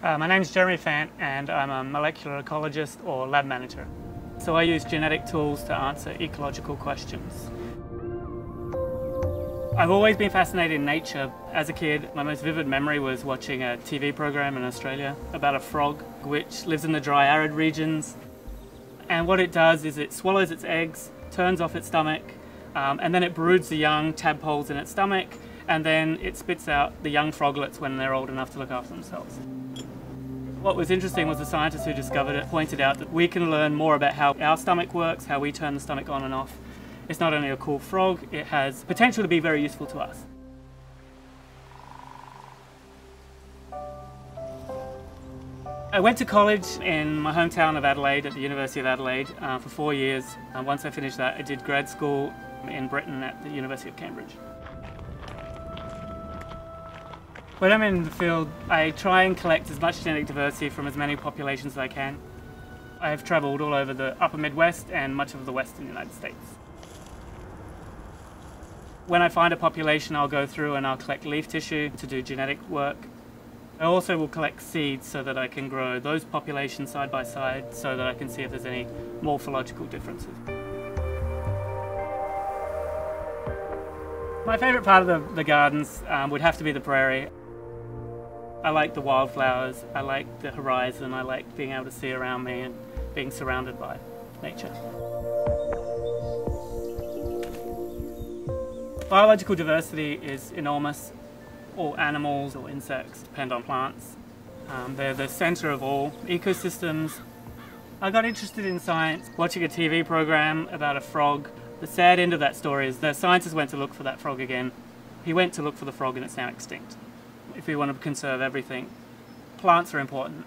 Uh, my name is Jeremie Fant and I'm a molecular ecologist or lab manager. So I use genetic tools to answer ecological questions. I've always been fascinated in nature. As a kid, my most vivid memory was watching a TV program in Australia about a frog which lives in the dry arid regions. And what it does is it swallows its eggs, turns off its stomach, um, and then it broods the young tadpoles in its stomach, and then it spits out the young froglets when they're old enough to look after themselves. What was interesting was the scientists who discovered it pointed out that we can learn more about how our stomach works, how we turn the stomach on and off. It's not only a cool frog, it has potential to be very useful to us. I went to college in my hometown of Adelaide at the University of Adelaide uh, for four years. And once I finished that, I did grad school in Britain at the University of Cambridge. When I'm in the field, I try and collect as much genetic diversity from as many populations as I can. I have travelled all over the upper Midwest and much of the western United States. When I find a population, I'll go through and I'll collect leaf tissue to do genetic work. I also will collect seeds so that I can grow those populations side by side so that I can see if there's any morphological differences. My favourite part of the, the gardens um, would have to be the prairie. I like the wildflowers, I like the horizon, I like being able to see around me and being surrounded by nature. Biological diversity is enormous. All animals or insects depend on plants. Um, they're the center of all ecosystems. I got interested in science watching a TV program about a frog. The sad end of that story is the scientist went to look for that frog again. He went to look for the frog and it's now extinct if we want to conserve everything, plants are important.